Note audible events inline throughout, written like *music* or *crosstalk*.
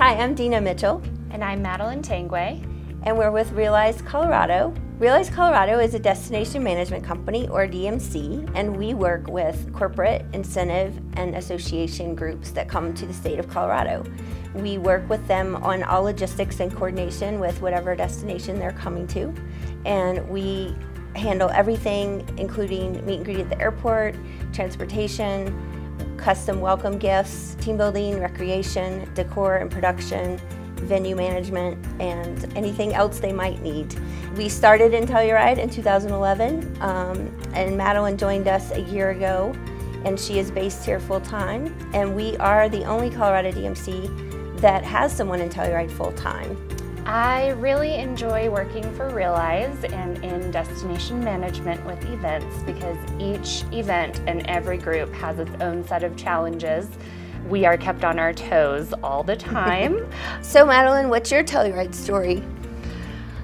Hi, I'm Dina Mitchell. And I'm Madeline Tangway. And we're with Realize Colorado. Realize Colorado is a destination management company, or DMC, and we work with corporate, incentive, and association groups that come to the state of Colorado. We work with them on all logistics and coordination with whatever destination they're coming to. And we handle everything, including meet and greet at the airport, transportation, custom welcome gifts, team building, recreation, decor and production, venue management, and anything else they might need. We started in Telluride in 2011, um, and Madeline joined us a year ago, and she is based here full time. And we are the only Colorado DMC that has someone in Telluride full time. I really enjoy working for Realize and in destination management with events because each event and every group has its own set of challenges. We are kept on our toes all the time. *laughs* so Madeline, what's your Telluride story?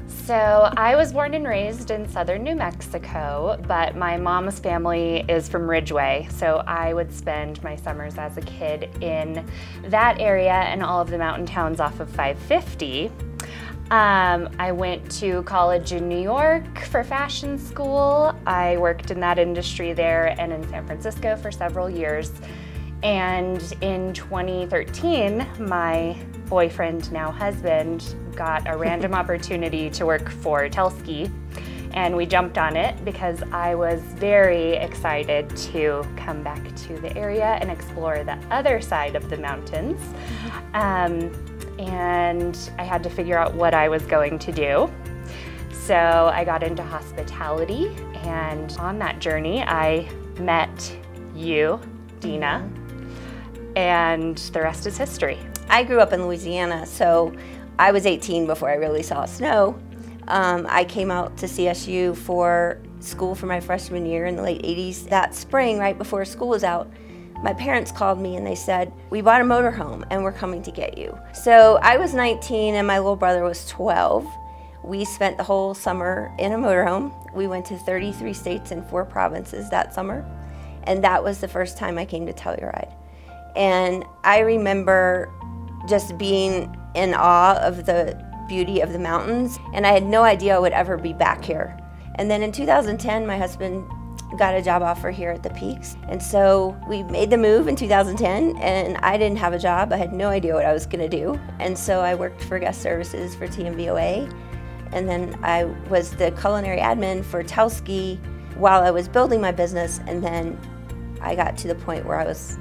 So I was born and raised in southern New Mexico, but my mom's family is from Ridgway. so I would spend my summers as a kid in that area and all of the mountain towns off of 550. Um, I went to college in New York for fashion school. I worked in that industry there and in San Francisco for several years. And in 2013, my boyfriend, now husband, got a random *laughs* opportunity to work for Telski. And we jumped on it because I was very excited to come back to the area and explore the other side of the mountains. Um, and I had to figure out what I was going to do. So I got into hospitality, and on that journey, I met you, Dina, and the rest is history. I grew up in Louisiana, so I was 18 before I really saw snow. Um, I came out to CSU for school for my freshman year in the late 80s. That spring, right before school was out, my parents called me and they said, We bought a motorhome and we're coming to get you. So I was 19 and my little brother was 12. We spent the whole summer in a motorhome. We went to 33 states and four provinces that summer. And that was the first time I came to Telluride. And I remember just being in awe of the beauty of the mountains. And I had no idea I would ever be back here. And then in 2010, my husband got a job offer here at the Peaks. And so we made the move in 2010 and I didn't have a job. I had no idea what I was going to do. And so I worked for guest services for TMVOA. And then I was the culinary admin for Telski while I was building my business. And then I got to the point where I was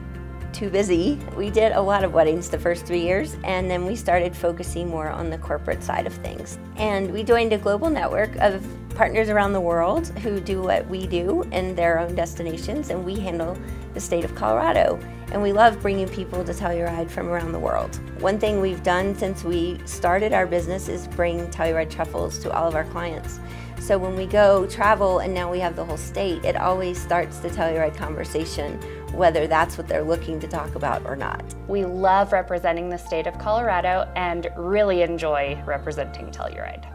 too busy. We did a lot of weddings the first three years, and then we started focusing more on the corporate side of things. And we joined a global network of partners around the world who do what we do in their own destinations, and we handle the state of Colorado. And we love bringing people to Telluride from around the world. One thing we've done since we started our business is bring Telluride truffles to all of our clients. So when we go travel and now we have the whole state, it always starts the Telluride conversation whether that's what they're looking to talk about or not. We love representing the state of Colorado and really enjoy representing Telluride.